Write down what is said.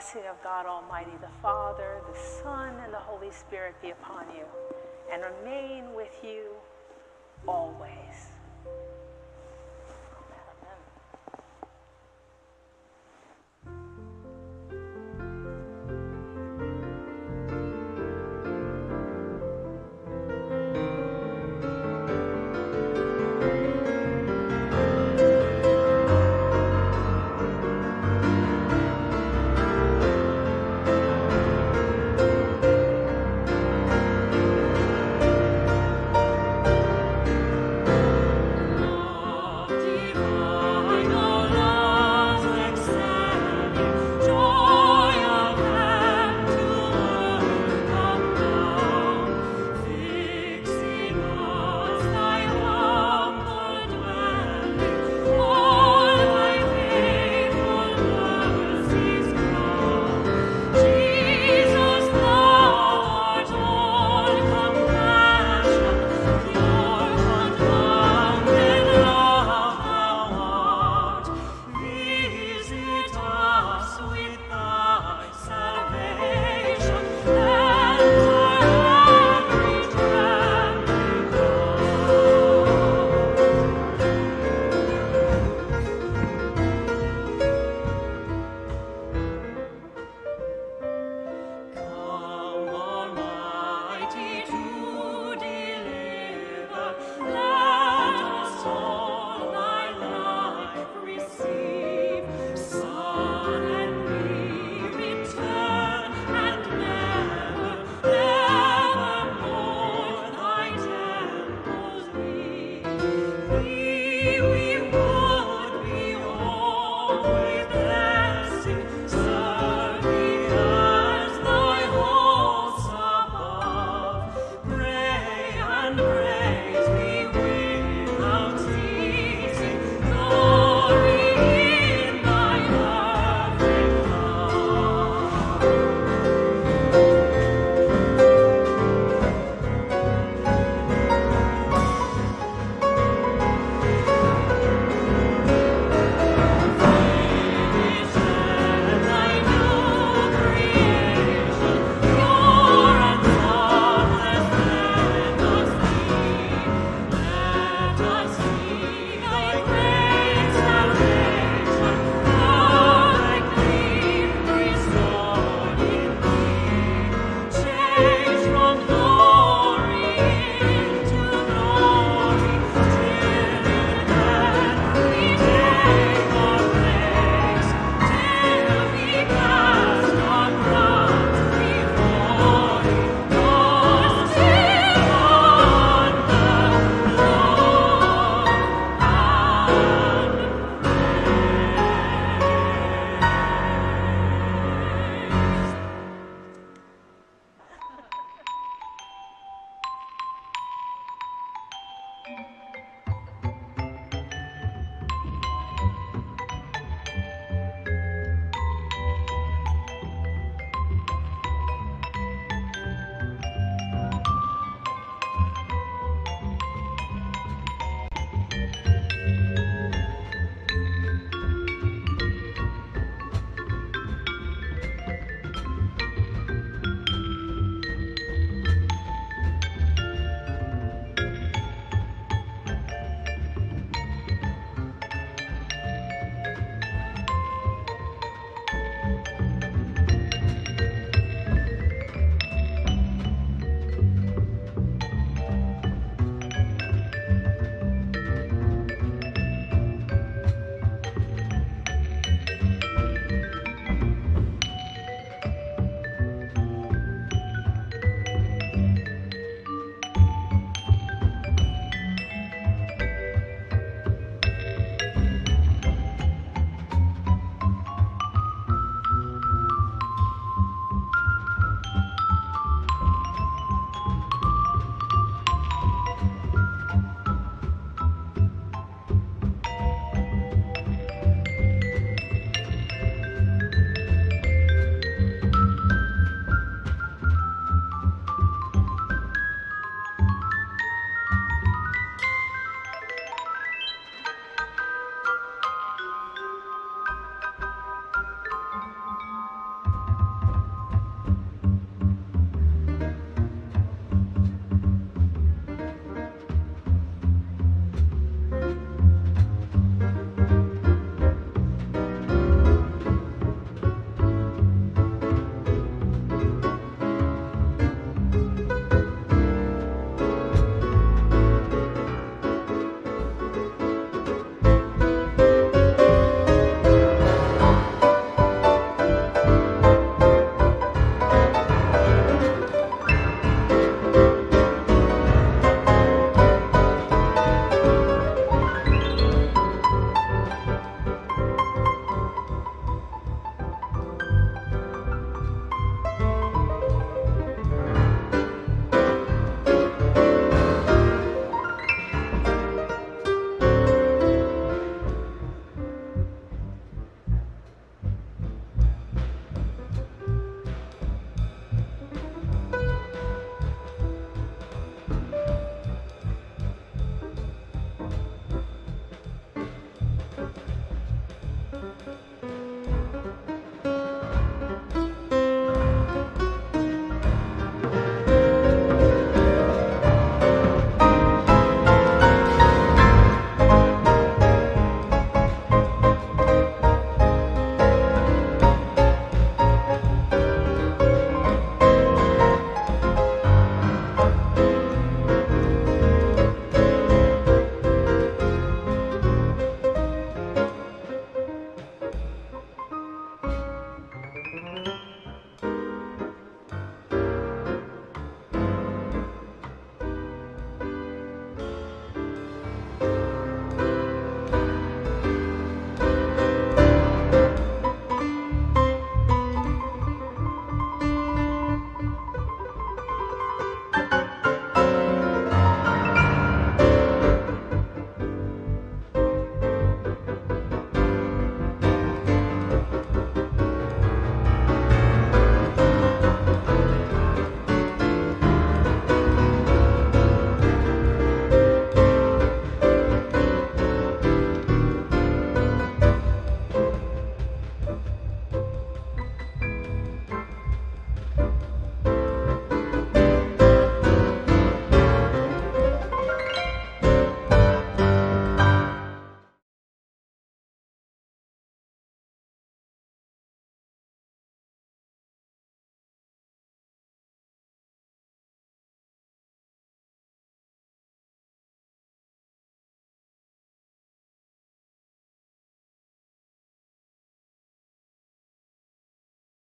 blessing of God Almighty, the Father, the Son, and the Holy Spirit be upon you and remain with you always.